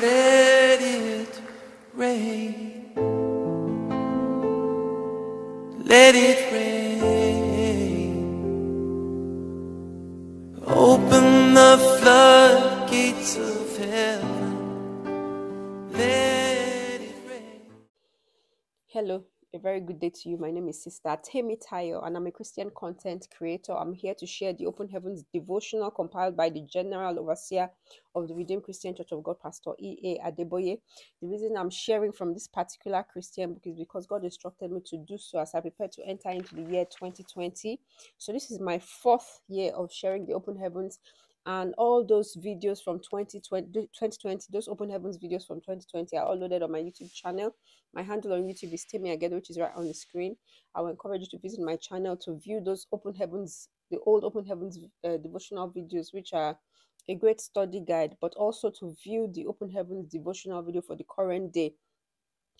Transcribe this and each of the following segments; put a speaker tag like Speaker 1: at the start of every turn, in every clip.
Speaker 1: Let it rain. Let it rain. Open the floodgates of heaven. Let it rain.
Speaker 2: Hello, a very good day to you. My name is Sister Temi Tayo, and I'm a Christian content creator. I'm here to share the Open Heavens devotional compiled by the General Overseer of the Redeemed Christian Church of God, Pastor E.A. Adeboye. The reason I'm sharing from this particular Christian book is because God instructed me to do so as I prepare to enter into the year 2020. So, this is my fourth year of sharing the Open Heavens and all those videos from 2020, 2020 those open heavens videos from 2020 are all loaded on my youtube channel. My handle on youtube is Temi Aghedo which is right on the screen. I will encourage you to visit my channel to view those open heavens the old open heavens uh, devotional videos which are a great study guide but also to view the open heavens devotional video for the current day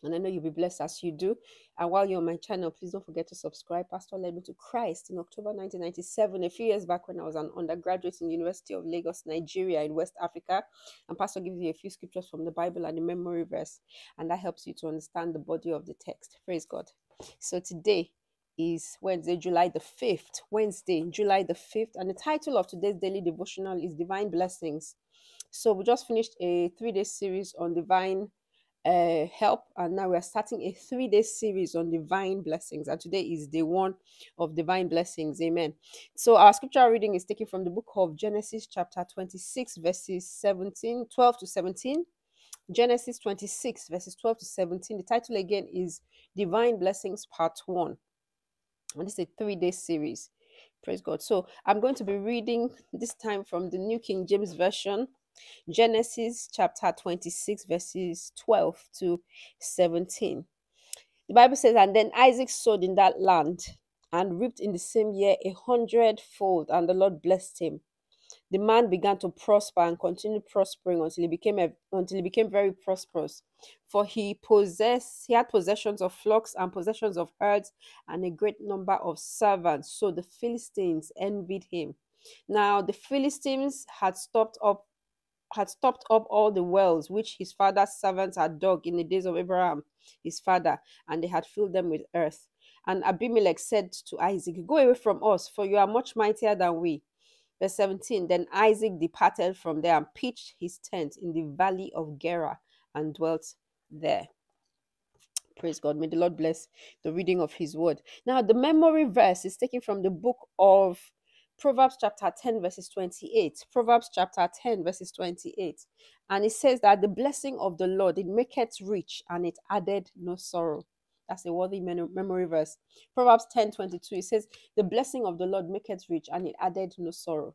Speaker 2: and I know you'll be blessed as you do. And while you're on my channel, please don't forget to subscribe. Pastor led me to Christ in October 1997, a few years back when I was an undergraduate in the University of Lagos, Nigeria, in West Africa. And Pastor gives you a few scriptures from the Bible and a memory verse, and that helps you to understand the body of the text. Praise God. So today is Wednesday, July the 5th. Wednesday, July the 5th. And the title of today's daily devotional is Divine Blessings. So we just finished a three day series on divine uh, help. And now we're starting a three day series on divine blessings. And today is day one of divine blessings. Amen. So our scripture reading is taken from the book of Genesis, chapter 26, verses 17, 12 to 17. Genesis 26, verses 12 to 17. The title again is Divine Blessings, Part 1. And this is a three day series. Praise God. So I'm going to be reading this time from the New King James Version Genesis chapter 26, verses 12 to 17. The Bible says, And then Isaac sowed in that land and reaped in the same year a hundredfold, and the Lord blessed him. The man began to prosper and continued prospering until he became a, until he became very prosperous. For he possessed he had possessions of flocks and possessions of herds and a great number of servants. So the Philistines envied him. Now the Philistines had stopped up had stopped up all the wells which his father's servants had dug in the days of Abraham, his father, and they had filled them with earth. And Abimelech said to Isaac, Go away from us, for you are much mightier than we. Verse 17 Then Isaac departed from there and pitched his tent in the valley of Gerar and dwelt there. Praise God. May the Lord bless the reading of his word. Now, the memory verse is taken from the book of Proverbs chapter 10, verses 28. Proverbs chapter 10, verses 28. And it says that the blessing of the Lord, it maketh rich and it added no sorrow. That's a worthy memory verse. Proverbs 10, 22. It says, The blessing of the Lord maketh rich and it added no sorrow.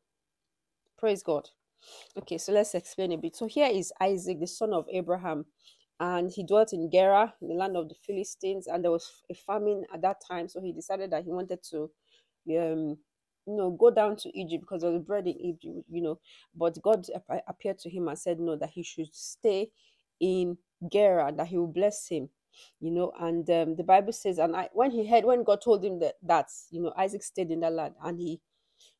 Speaker 2: Praise God. Okay, so let's explain a bit. So here is Isaac, the son of Abraham, and he dwelt in Gerar, in the land of the Philistines, and there was a famine at that time. So he decided that he wanted to um, know, go down to Egypt because of was bread in Egypt, you know. But God appeared to him and said, no, that he should stay in Gerar, that he will bless him, you know. And um, the Bible says, and I, when he heard, when God told him that, that, you know, Isaac stayed in that land and he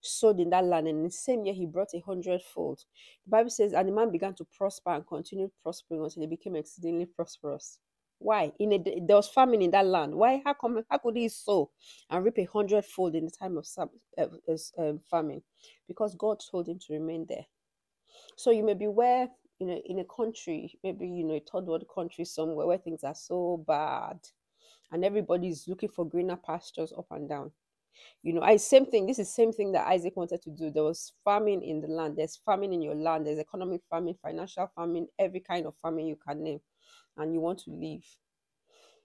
Speaker 2: sowed in that land, and in the same year he brought a hundredfold. The Bible says, and the man began to prosper and continued prospering until he became exceedingly prosperous. Why? In a there was famine in that land. Why? How come? How could he sow and reap a hundredfold in the time of some uh, um, famine? Because God told him to remain there. So you may be where you know in a country, maybe you know a third world country somewhere where things are so bad, and everybody is looking for greener pastures up and down. You know, I same thing. This is same thing that Isaac wanted to do. There was famine in the land. There's famine in your land. There's economic famine, financial famine, every kind of famine you can name and you want to leave.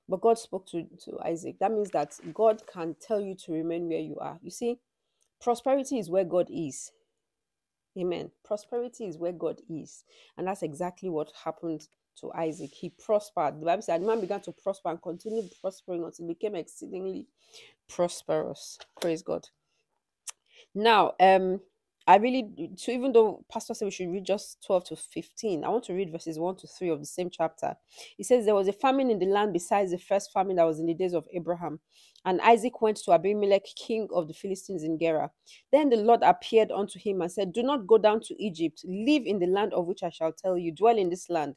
Speaker 2: But God spoke to, to Isaac. That means that God can tell you to remain where you are. You see, prosperity is where God is. Amen. Prosperity is where God is. And that's exactly what happened to Isaac. He prospered. The Bible said, the man began to prosper and continued prospering until he became exceedingly prosperous. Praise God. Now, um, I really, so even though Pastor said we should read just 12 to 15, I want to read verses 1 to 3 of the same chapter. He says, There was a famine in the land besides the first famine that was in the days of Abraham. And Isaac went to Abimelech, king of the Philistines in Gerar. Then the Lord appeared unto him and said, Do not go down to Egypt. Live in the land of which I shall tell you. Dwell in this land.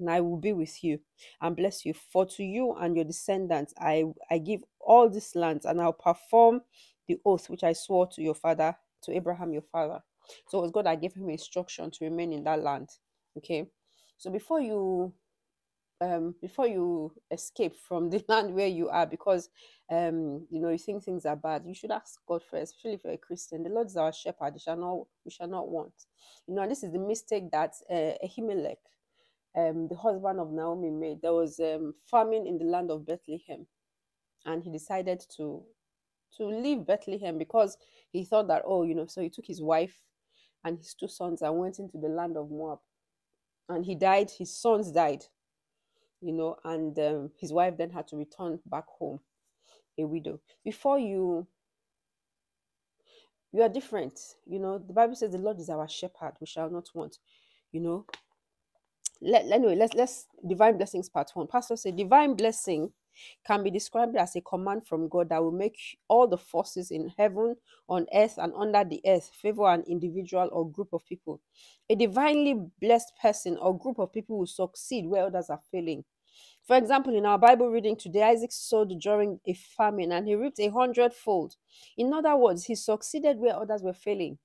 Speaker 2: and I will be with you and bless you. For to you and your descendants I, I give all these lands, and I'll perform the oath which I swore to your father, to Abraham your father. So it was God that gave him instruction to remain in that land. Okay. So before you um before you escape from the land where you are because um you know you think things are bad you should ask god first especially if you're a christian the lord is our shepherd we shall not we shall not want you know and this is the mistake that uh, ahimelech um the husband of naomi made there was um famine in the land of bethlehem and he decided to to leave bethlehem because he thought that oh you know so he took his wife and his two sons and went into the land of moab and he died his sons died you know, and um, his wife then had to return back home, a widow. Before you, you are different, you know. The Bible says the Lord is our shepherd; we shall not want, you know. Let anyway, let's let's divine blessings part one. Pastor said divine blessing can be described as a command from God that will make all the forces in heaven, on earth, and under the earth favor an individual or group of people. A divinely blessed person or group of people will succeed where others are failing. For example, in our Bible reading today, Isaac sowed during a famine and he reaped a hundredfold. In other words, he succeeded where others were failing.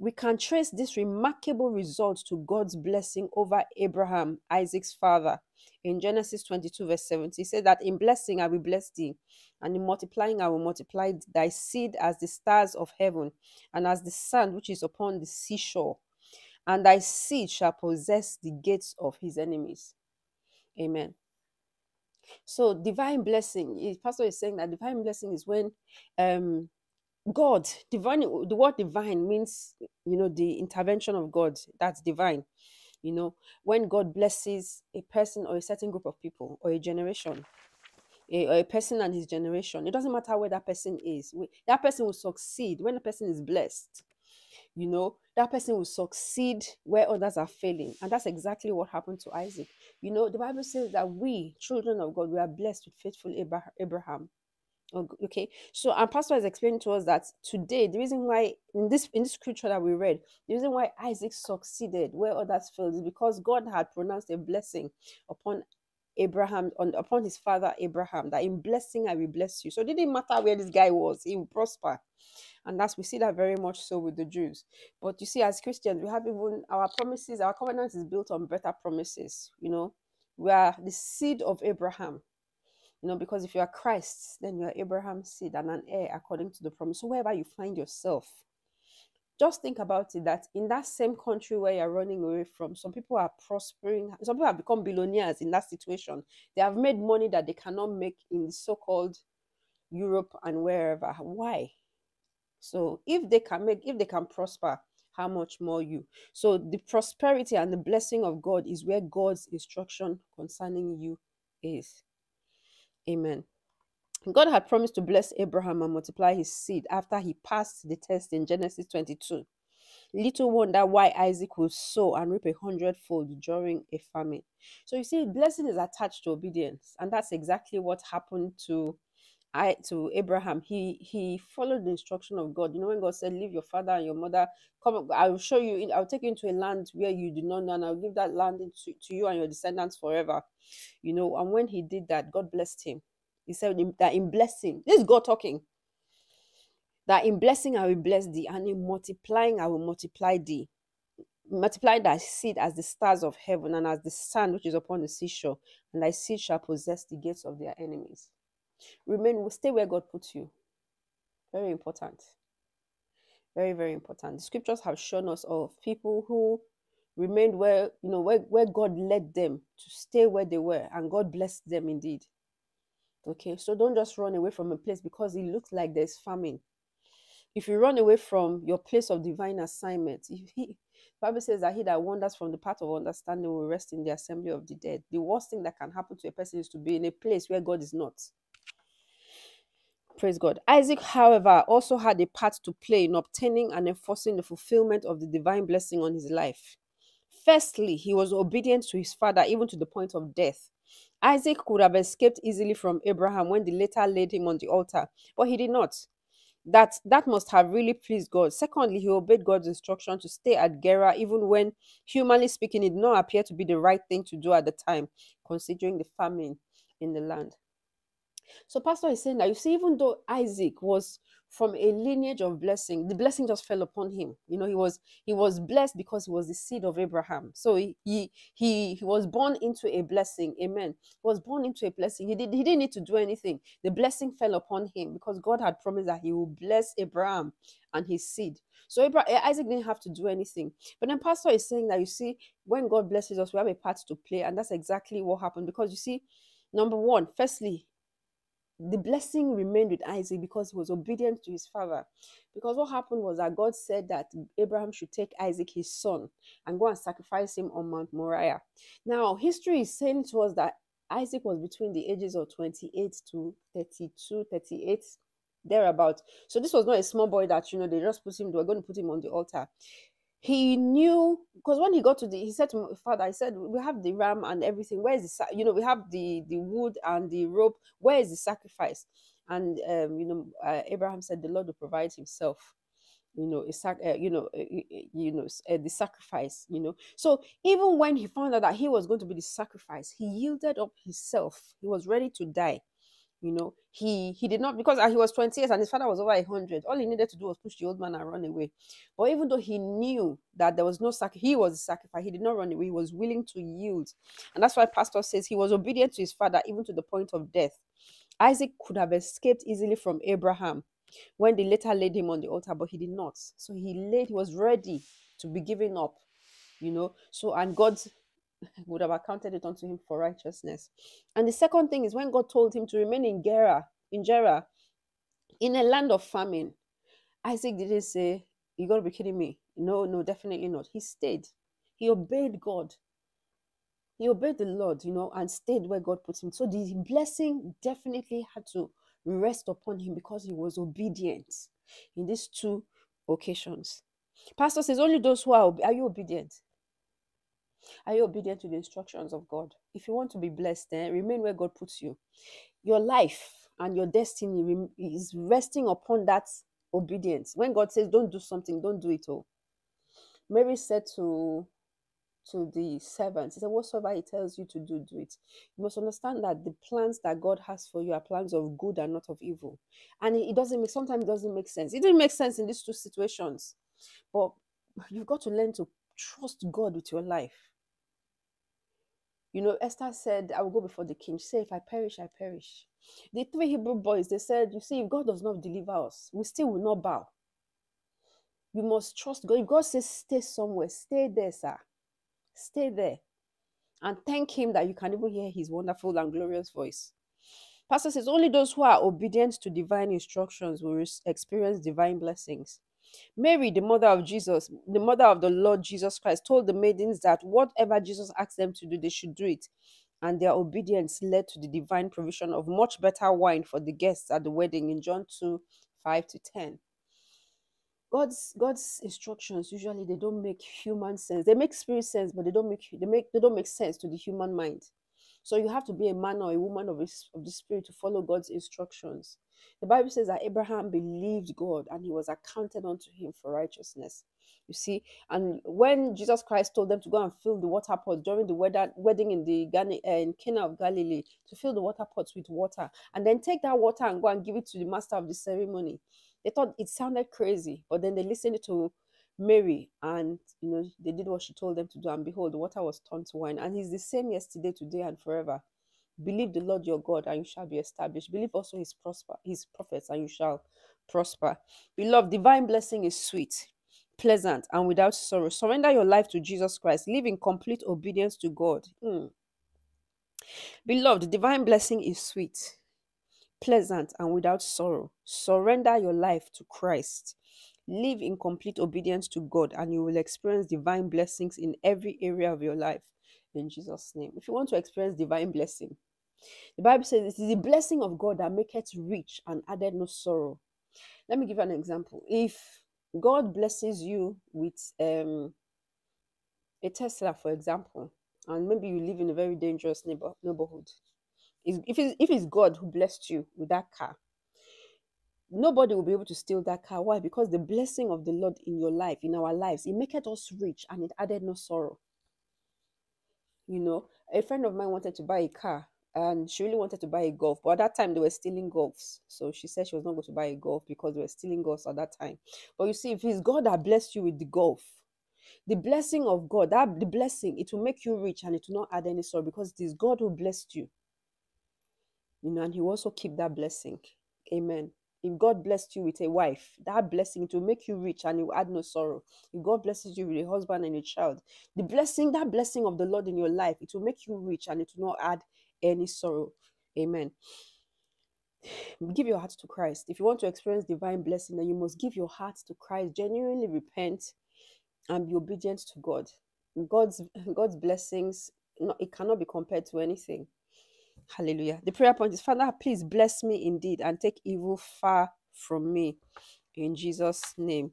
Speaker 2: We can trace this remarkable result to God's blessing over Abraham, Isaac's father. In Genesis 22, verse 70, he said that in blessing I will bless thee, and in multiplying I will multiply thy seed as the stars of heaven, and as the sand which is upon the seashore. And thy seed shall possess the gates of his enemies. Amen. So divine blessing, pastor is saying that divine blessing is when um God, divine the word divine means you know the intervention of God. That's divine. You know, when God blesses a person or a certain group of people or a generation, a, a person and his generation, it doesn't matter where that person is. That person will succeed when the person is blessed you know that person will succeed where others are failing and that's exactly what happened to isaac you know the bible says that we children of god we are blessed with faithful abraham Oh, okay so our pastor has explained to us that today the reason why in this in this scripture that we read the reason why isaac succeeded where others failed is because god had pronounced a blessing upon abraham on upon his father abraham that in blessing i will bless you so it didn't matter where this guy was he would prosper and that's we see that very much so with the Jews. But you see, as Christians, we have even our promises, our covenant is built on better promises. You know, we are the seed of Abraham. You know, because if you are Christ, then you are Abraham's seed and an heir according to the promise. So wherever you find yourself, just think about it that in that same country where you're running away from, some people are prospering, some people have become billionaires in that situation. They have made money that they cannot make in the so-called Europe and wherever. Why? So if they can make, if they can prosper, how much more you? So the prosperity and the blessing of God is where God's instruction concerning you is. Amen. God had promised to bless Abraham and multiply his seed after he passed the test in Genesis 22. Little wonder why Isaac will sow and reap a hundredfold during a famine. So you see, blessing is attached to obedience, and that's exactly what happened to I to Abraham. He he followed the instruction of God. You know when God said, "Leave your father and your mother. Come, I will show you. I'll take you into a land where you do not know, and I'll give that land into, to you and your descendants forever." You know, and when he did that, God blessed him. He said that in blessing, this is God talking. That in blessing I will bless thee, and in multiplying I will multiply thee multiply thy seed as the stars of heaven and as the sand which is upon the seashore, and thy seed shall possess the gates of their enemies. Remain, stay where God puts you. Very important. Very, very important. The scriptures have shown us of people who remained where, you know, where, where God led them to stay where they were, and God blessed them indeed. Okay, so don't just run away from a place because it looks like there's famine. If you run away from your place of divine assignment, if he Bible says that he that wanders from the path of understanding will rest in the assembly of the dead. The worst thing that can happen to a person is to be in a place where God is not. Praise God. Isaac, however, also had a part to play in obtaining and enforcing the fulfillment of the divine blessing on his life. Firstly, he was obedient to his father even to the point of death. Isaac could have escaped easily from Abraham when the latter laid him on the altar, but he did not. that that must have really pleased God. Secondly, he obeyed God's instruction to stay at Gerar, even when, humanly speaking, it did not appear to be the right thing to do at the time, considering the famine in the land. So, Pastor is saying that you see, even though Isaac was from a lineage of blessing, the blessing just fell upon him. You know, he was he was blessed because he was the seed of Abraham. So he he he, was born into a blessing. Amen. He was born into a blessing. He did he didn't need to do anything. The blessing fell upon him because God had promised that he will bless Abraham and his seed. So Abraham, eh, Isaac didn't have to do anything. But then Pastor is saying that you see, when God blesses us, we have a part to play, and that's exactly what happened. Because you see, number one, firstly, the blessing remained with Isaac because he was obedient to his father. Because what happened was that God said that Abraham should take Isaac, his son, and go and sacrifice him on Mount Moriah. Now, history is saying to us that Isaac was between the ages of 28 to 32, 38, thereabout. So this was not a small boy that, you know, they just put him, they were going to put him on the altar he knew because when he got to the he said to my father i said we have the ram and everything. Where is the you know we have the the wood and the rope. Where is the sacrifice? And um you know uh, abraham said the lord will provide himself you know a sac- uh, you know uh, you know uh, the sacrifice you know. So even when he found out that he was going to be the sacrifice he yielded up himself. He was ready to die you know, he he did not because he was 20 years and his father was over 100. All he needed to do was push the old man and run away. But even though he knew that there was no sac, he was a sacrifice. He did not run away. He was willing to yield, and that's why Pastor says he was obedient to his father even to the point of death. Isaac could have escaped easily from Abraham when they later laid him on the altar, but he did not. So he laid. He was ready to be given up. You know. So and God would have accounted it unto him for righteousness. And the second thing is when God told him to remain in Gerar, in Gerar, in a land of famine, Isaac didn't say, You gotta be kidding me. No, no, definitely not. He stayed. He obeyed God. He obeyed the Lord, you know, and stayed where God put him. So the blessing definitely had to rest upon him because he was obedient in these two occasions. Pastor says, Only those who are, are you obedient? Are you obedient to the instructions of God? If you want to be blessed, then remain where God puts you. Your life and your destiny is resting upon that obedience. When God says, "Don't do something," don't do it all. Mary said to to the servants, He said, "Whatsoever He tells you to do, do it." You must understand that the plans that God has for you are plans of good and not of evil. And it doesn't make sometimes it doesn't make sense. It didn't make sense in these two situations, but you've got to learn to trust God with your life. You know, Esther said, I will go before the king. She said, If I perish, I perish. The three Hebrew boys, they said, You see, if God does not deliver us, we still will not bow. You must trust God. If God says, Stay somewhere, stay there, sir. Stay there. And thank Him that you can even hear His wonderful and glorious voice. Pastor says, Only those who are obedient to divine instructions will experience divine blessings. Mary, the mother of Jesus, the mother of the Lord Jesus Christ, told the maidens that whatever Jesus asked them to do, they should do it. And their obedience led to the divine provision of much better wine for the guests at the wedding in John 2 5 to 10. God's God's instructions usually they don't make human sense. They make spirit sense, but they don't make they make they don't make sense to the human mind. So you have to be a man or a woman of, his, of the spirit to follow God's instructions. The Bible says that Abraham believed God and he was accounted unto him for righteousness. You see, and when Jesus Christ told them to go and fill the water pots during the wedding, in the uh, in Cana of Galilee, to fill the water pots with water, and then take that water and go and give it to the master of the ceremony, they thought it sounded crazy, but then they listened to Mary, and you know they did what she told them to do, and behold, the water was turned to wine. And He's the same yesterday, today, and forever. Believe the Lord your God, and you shall be established. Believe also His prosper, His prophets, and you shall prosper. Beloved, divine blessing is sweet, pleasant, and without sorrow. Surrender your life to Jesus Christ. Live in complete obedience to God. Mm. Beloved, divine blessing is sweet, pleasant, and without sorrow. Surrender your life to Christ. Live in complete obedience to God, and you will experience divine blessings in every area of your life. In Jesus' name. If you want to experience divine blessing, the Bible says it is the blessing of God that maketh rich and added no sorrow. Let me give you an example. If God blesses you with um, a Tesla, for example, and maybe you live in a very dangerous neighbor, neighborhood, if, if, it's, if it's God who blessed you with that car, nobody will be able to steal that car. Why? Because the blessing of the Lord in your life, in our lives, it maketh us rich and it added no sorrow. You know, a friend of mine wanted to buy a car and she really wanted to buy a golf, but at that time they were stealing golfs. So she said she was not going to buy a golf because they were stealing golfs at that time. But you see, if it's God that blessed you with the golf, the blessing of God, that the blessing, it will make you rich and it will not add any sorrow because it is God who blessed you. You know, and He will also keep that blessing. Amen. If God blessed you with a wife, that blessing it will make you rich and it will add no sorrow. If God blesses you with a husband and a child, the blessing, that blessing of the Lord in your life, it will make you rich and it will not add any sorrow. Amen. Give your heart to Christ. If you want to experience divine blessing, then you must give your heart to Christ. Genuinely repent and be obedient to God. God's God's blessings, it cannot be compared to anything. Hallelujah. The prayer point is Father, please bless me indeed and take evil far from me. In Jesus' name.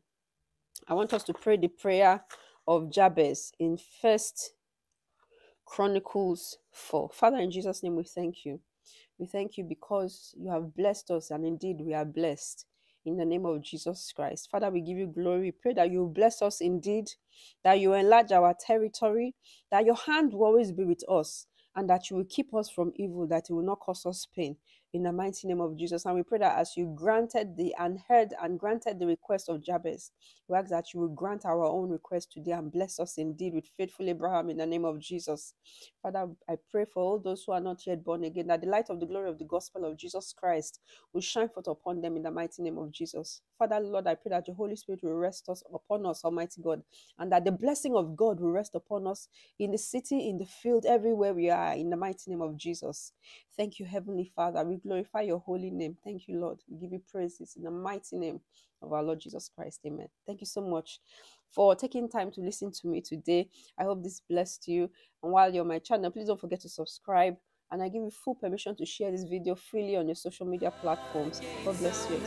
Speaker 2: I want us to pray the prayer of Jabez in First Chronicles 4. Father, in Jesus' name, we thank you. We thank you because you have blessed us, and indeed we are blessed in the name of Jesus Christ. Father, we give you glory. Pray that you bless us indeed, that you enlarge our territory, that your hand will always be with us, and that you will keep us from evil, that you will not cause us pain. In the mighty name of Jesus. And we pray that as you granted the and heard and granted the request of Jabez, we ask that you will grant our own request today and bless us indeed with faithful Abraham in the name of Jesus. Father, I pray for all those who are not yet born again, that the light of the glory of the gospel of Jesus Christ will shine forth upon them in the mighty name of Jesus. Father, Lord, I pray that your Holy Spirit will rest us upon us, Almighty God, and that the blessing of God will rest upon us in the city, in the field, everywhere we are, in the mighty name of Jesus. Thank you, Heavenly Father. We glorify your holy name. Thank you, Lord. We give you praises in the mighty name of our Lord Jesus Christ. Amen. Thank you so much for taking time to listen to me today. I hope this blessed you. And while you're my channel, please don't forget to subscribe. And I give you full permission to share this video freely on your social media platforms. God bless you.